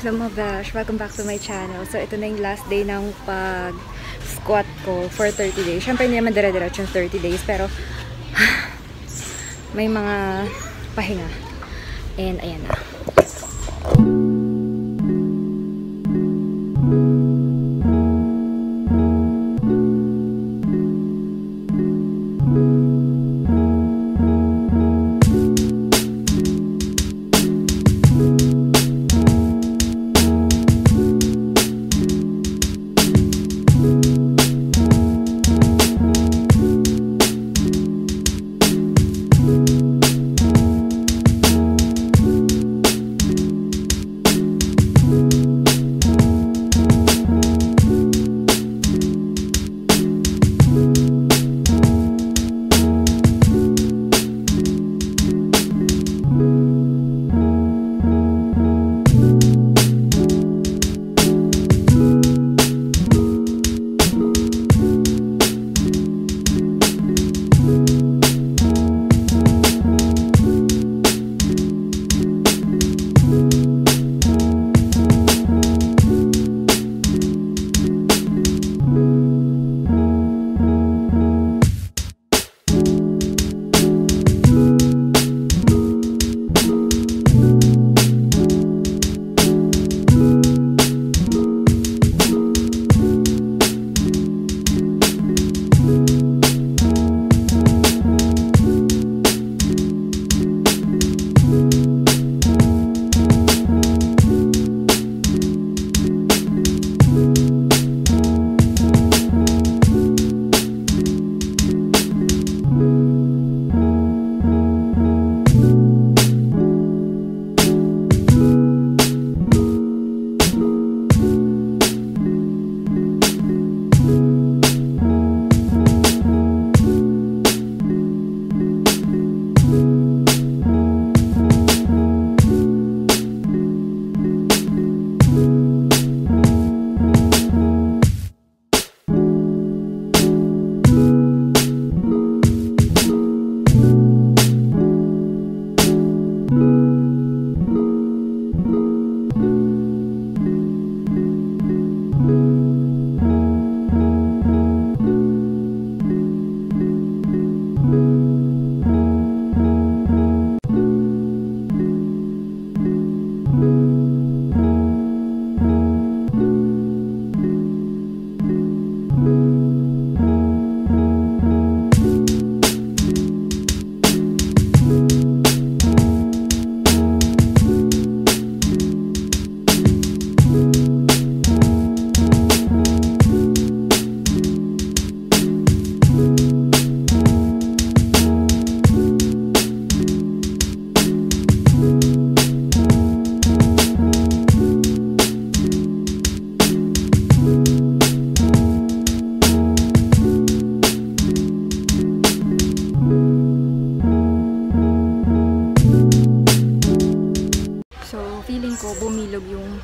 Hello mga bash, welcome back to my channel. So ito na yung last day ng pag-squat ko for 30 days. Siyempre hindi naman dire-diretso yung 30 days pero may mga pahinga. And ayan na. Feeling ko bumilog yung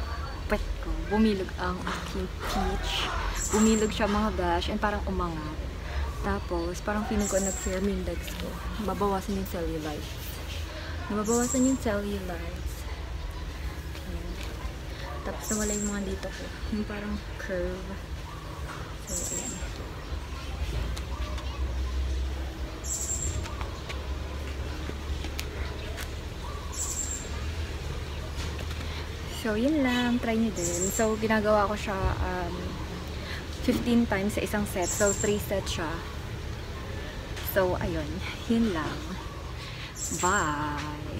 pet ko. Bumilog ang aking peach. Bumilog siya mga bash and parang umangat. Tapos, parang feeling ko yung legs ko. Mabawasan yung cellulite. Nababawasan yung cellulite. Ayan. Tapos nawala yung mga dito ko. Yung parang curve. So, ayan. So, yun lang. Try nyo din. So, ginagawa ko siya um, 15 times sa isang set. So, 3 sets siya. So, ayun. Yun lang. Bye!